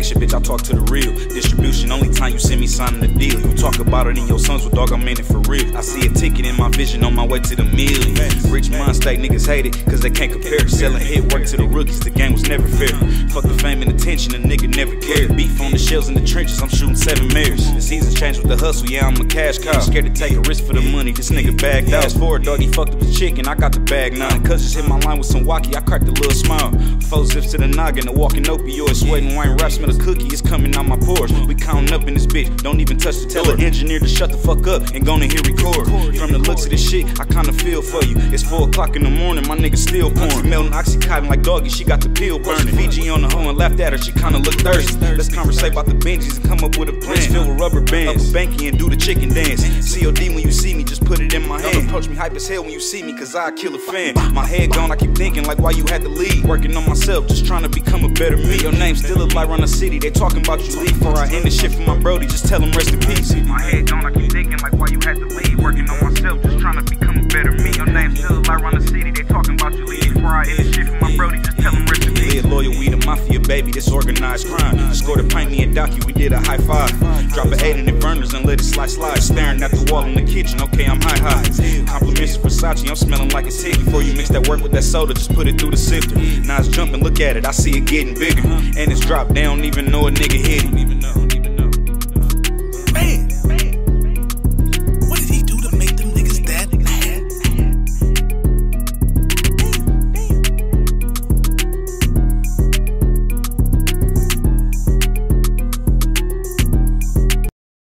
bitch, I talk to the real. Distribution, only time you see me signing the deal. You talk about it in your songs, with dog, I'm in it for real. I see a ticket in my vision on my way to the million. Rich state niggas hate it, cause they can't compare. Selling hit work to the rookies, the game was never fair. Fuck the fame and attention, a nigga never cared. Beef on the shells in the trenches, I'm shooting seven mirrors. The seasons changed with the hustle, yeah, I'm a cash cow. Scared to take a risk for the money, this nigga bagged out. Fast forward, dog, he fucked up his chicken, I got the bag now. Cuz just hit my line with some wacky, I cracked a little smile. Four zips to the noggin, a walking opioid, sweating wine rap, smell a cookie, it's coming out my pores. We counting up in this bitch, don't even touch the Tell the engineer to shut the fuck up and gonna hear record. From the looks of this shit, I kinda feel for you. It's 4 o'clock in the morning, my nigga still pouring. Melting oxycontin like doggy, she got the pill burning. Fiji on the hoe and laughed at her, she kinda look thirsty. Let's conversate about the Benjis and come up with a plan. Filled with rubber bands, up a banky and do the chicken dance. COD when you see me, just put it in my hand. Don't approach me hype as hell when you see me, cause I kill a fan. My head gone, I keep thinking like why you had to leave. Working on myself, just trying to become a better me. Your name still a like run the city, they talking about you leave. Before I end this shit for my brody, just tell him rest in peace. My head gone, I keep baby, this organized crime. Scored a pint, me and Docky, we did a high five. Drop a eight in the burners and let it slide slide. Staring at the wall in the kitchen, okay, I'm high high. Compliments of Versace, I'm smelling like it's hit. Before you mix that work with that soda, just put it through the sifter. Now it's jumping, look at it, I see it getting bigger. And it's dropped, they don't even know a nigga hit it.